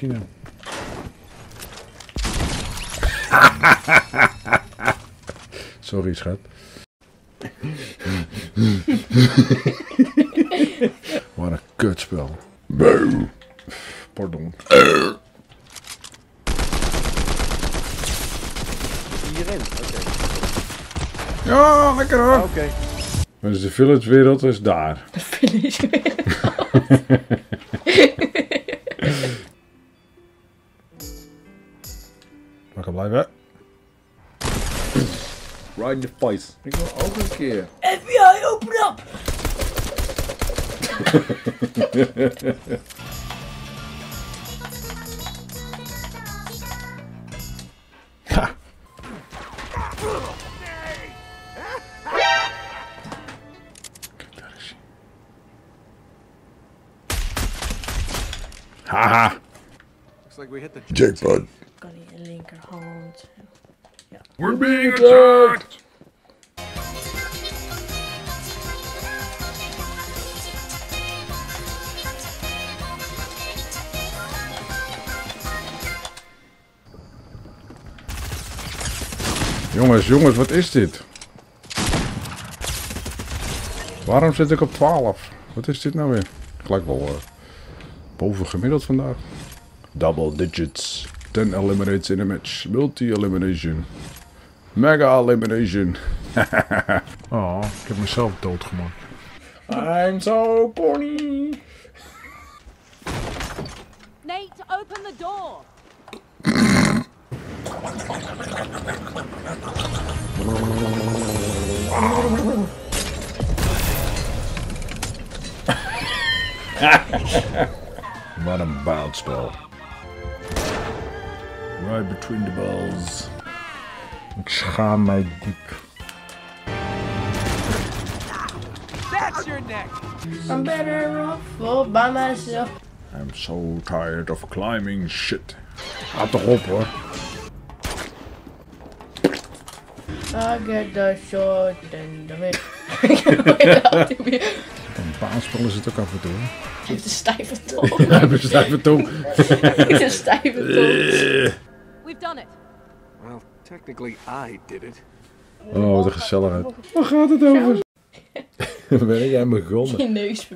China. Sorry, schat. Wat een kutspel. Pardon. Hierin, oké. Ja, lekker hoor. Oké. Dus de village wereld is daar. Finish weer. Lekker blijven. Right in the face. Ik wil ook een keer. FBI, open up! Ha. Kijk, daar. Haha. Looks like we hit the Jackpot. Kan hij in linkerhand. We're being attacked. Jongens, jongens, wat is dit? Waarom zit ik op 12? Wat is dit nou weer? Gelijk wel eh, boven gemiddeld vandaag. Double digits. 10 eliminates in a match. Multi-elimination. Mega elimination. oh, ik heb mezelf doodgemaakt. I'm so corny. Nate, open the door. Wat een boutspel. Right between the balls. Ik schaam mij diep. That's your neck! I'm better off all by myself. I'm so tired of climbing shit. Ga toch op hoor. I get the short and the mid. Een baanspel is het ook af en toe. hè. Hij heeft een stijve tong. Ja, we staan even toe. Hij heeft een stijve tong. Eh. Done it. Well, technically I did it. Oh, wat een gezelligheid. Waar gaat het over? Ben jij begonnen? Je neus.